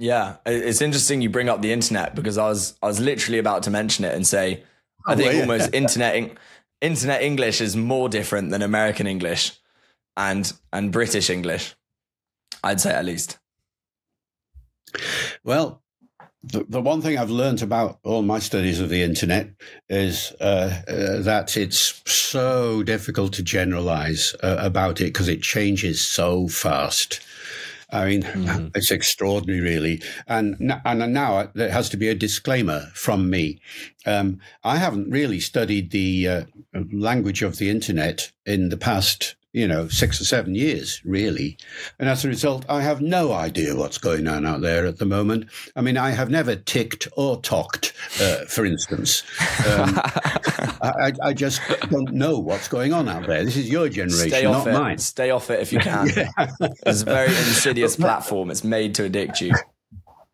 Yeah, it's interesting you bring up the internet because I was I was literally about to mention it and say I think well, almost internet internet English is more different than American English and and British English. I'd say at least. Well, the, the one thing I've learned about all my studies of the internet is uh, uh, that it's so difficult to generalize uh, about it because it changes so fast. I mean, mm-hmm. it's extraordinary, really. And and now there has to be a disclaimer from me. Um, I haven't really studied the uh, language of the internet in the past you know, six or seven years, really. And as a result, I have no idea what's going on out there at the moment. I mean, I have never ticked or talked, uh, for instance. Um, I, I, just don't know what's going on out there. This is your generation, not it. mine. Stay off it if you can. yeah. It's a very insidious platform. It's made to addict you. Yeah.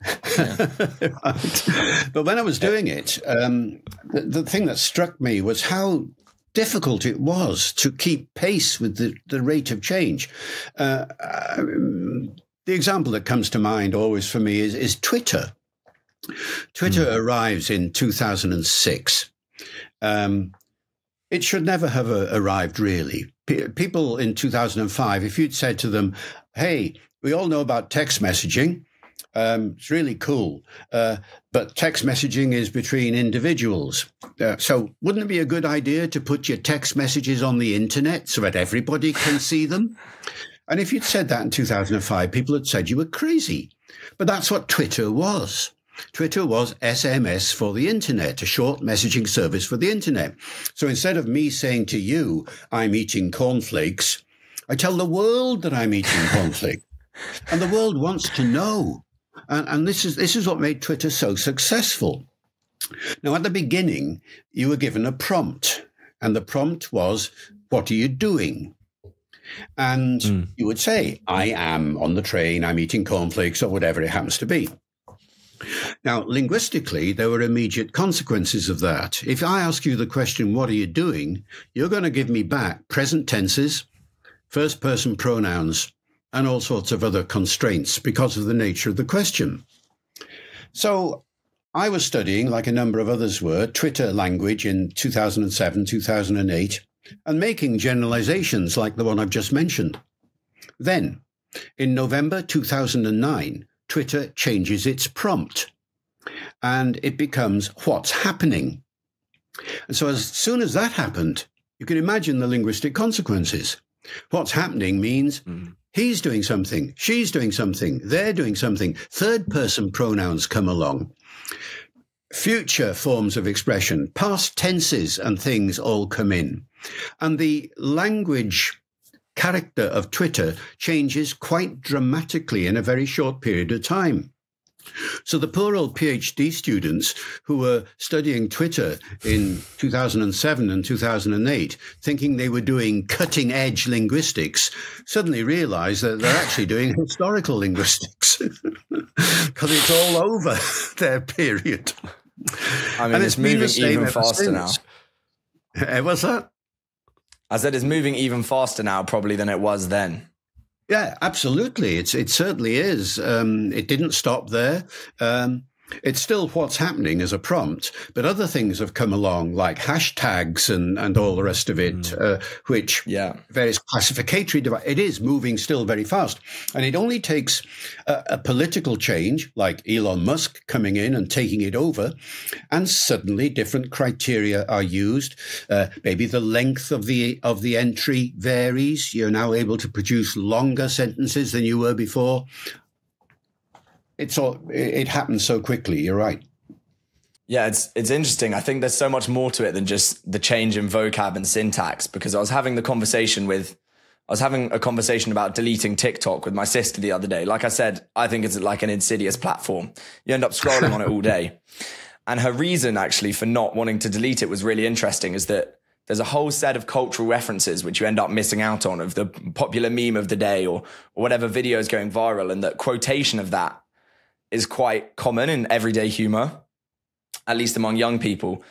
right. But when I was doing it, um, the, the, thing that struck me was how difficult it was to keep pace with the, the rate of change. Uh, um, the example that comes to mind always for me is, is Twitter. Twitter mm. arrives in 2006. Um, it should never have uh, arrived, really. P- people in 2005, if you'd said to them, hey, we all know about text messaging, um, it's really cool. Uh, but text messaging is between individuals. Uh, so wouldn't it be a good idea to put your text messages on the internet so that everybody can see them? And if you'd said that in 2005, people had said you were crazy. But that's what Twitter was. Twitter was SMS for the internet, a short messaging service for the internet. So instead of me saying to you, I'm eating cornflakes, I tell the world that I'm eating cornflakes. And the world wants to know. And, and this is this is what made Twitter so successful. Now, at the beginning, you were given a prompt, and the prompt was, "What are you doing?" And mm. you would say, "I am on the train. I'm eating cornflakes, or whatever it happens to be." Now, linguistically, there were immediate consequences of that. If I ask you the question, What are you doing? you're going to give me back present tenses, first person pronouns, and all sorts of other constraints because of the nature of the question. So I was studying, like a number of others were, Twitter language in 2007, 2008, and making generalizations like the one I've just mentioned. Then, in November 2009, Twitter changes its prompt and it becomes what's happening. And so, as soon as that happened, you can imagine the linguistic consequences. What's happening means mm. He's doing something. She's doing something. They're doing something. Third person pronouns come along. Future forms of expression, past tenses and things all come in. And the language character of Twitter changes quite dramatically in a very short period of time. So the poor old PhD students who were studying Twitter in 2007 and 2008, thinking they were doing cutting edge linguistics, suddenly realize that they're actually doing historical linguistics because it's all over their period. I mean, and it's, it's moving even faster now. Uh, what's that? I said it's moving even faster now, probably than it was then. Yeah, absolutely. It's it certainly is. Um, it didn't stop there. Um, it's still what's happening as a prompt, but other things have come along like hashtags and, and all the rest of it, mm. uh, which yeah. various classificatory devices. It is moving still very fast. And it only takes a, a, political change like Elon Musk coming in and taking it over. And suddenly different criteria are used. Uh, maybe the length of the, of the entry varies. You're now able to produce longer sentences than you were before it's all it happens so quickly. You're right. Yeah, it's it's interesting. I think there's so much more to it than just the change in vocab and syntax. Because I was having the conversation with, I was having a conversation about deleting TikTok with my sister the other day. Like I said, I think it's like an insidious platform. You end up scrolling on it all day. And her reason actually for not wanting to delete it was really interesting. Is that there's a whole set of cultural references which you end up missing out on of the popular meme of the day or, or whatever video is going viral, and that quotation of that is quite common in everyday humor, at least among young people.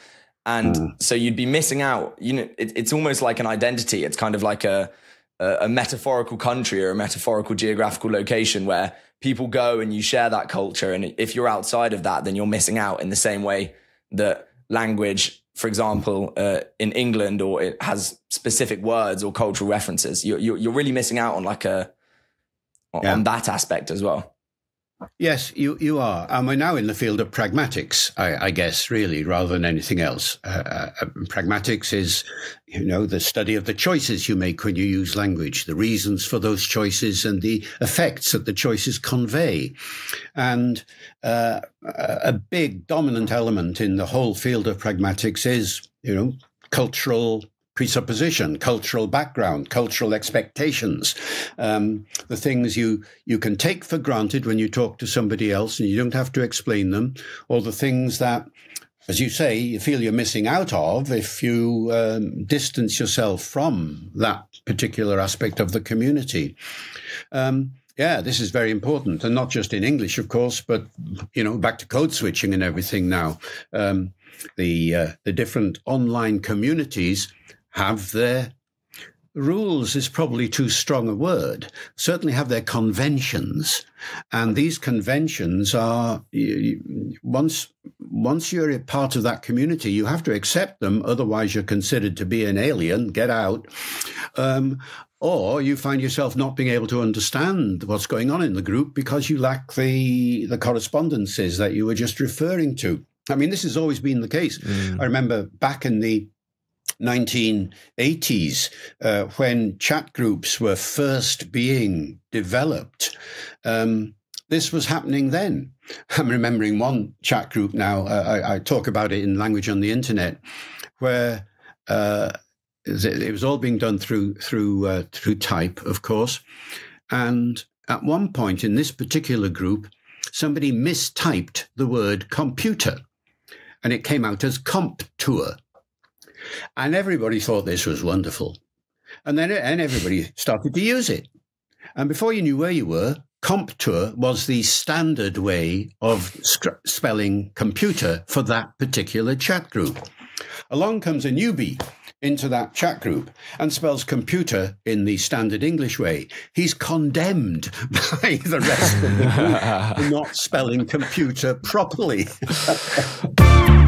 And mm. so you'd be missing out. You know, it, it's almost like an identity. It's kind of like a a, a metaphorical country or a metaphorical geographical location where people go and you share that culture. And if you're outside of that, then you're missing out in the same way that language, for example, uh, in England, or it has specific words or cultural references. You're, you're, you're really missing out on like a yeah. on that aspect as well. Yes, you, you are. And we're now in the field of pragmatics, I, I guess, really, rather than anything else. Uh, uh, uh, pragmatics is, you know, the study of the choices you make when you use language, the reasons for those choices and the effects that the choices convey. And uh, a big dominant element in the whole field of pragmatics is, you know, cultural presupposition, cultural background, cultural expectations, um, the things you you can take for granted when you talk to somebody else and you don't have to explain them, or the things that, as you say, you feel you're missing out of if you um, distance yourself from that particular aspect of the community. Um, yeah, this is very important, and not just in English, of course, but you know, back to code switching and everything now. Um, the uh, the different online communities have their rules is probably too strong a word. Certainly have their conventions. And these conventions are once once you're a part of that community you have to accept them. Otherwise you're considered to be an alien. Get out. Um, or you find yourself not being able to understand what's going on in the group because you lack the the correspondences that you were just referring to. I mean this has always been the case. Mm. i remember back in the 1980s, uh, when chat groups were first being developed. Um, this was happening then. I'm remembering one chat group now. Uh, I, I, talk about it in language on the internet, where uh, it was all being done through through uh, through type, of course. And at one point in this particular group, somebody mistyped the word computer, and it came out as comp tour. And everybody thought this was wonderful. And then and everybody started to use it. And before you knew where you were, CompTour was the standard way of spelling computer for that particular chat group. Along comes a newbie into that chat group and spells computer in the standard English way. He's condemned by the rest of the group for not spelling computer properly.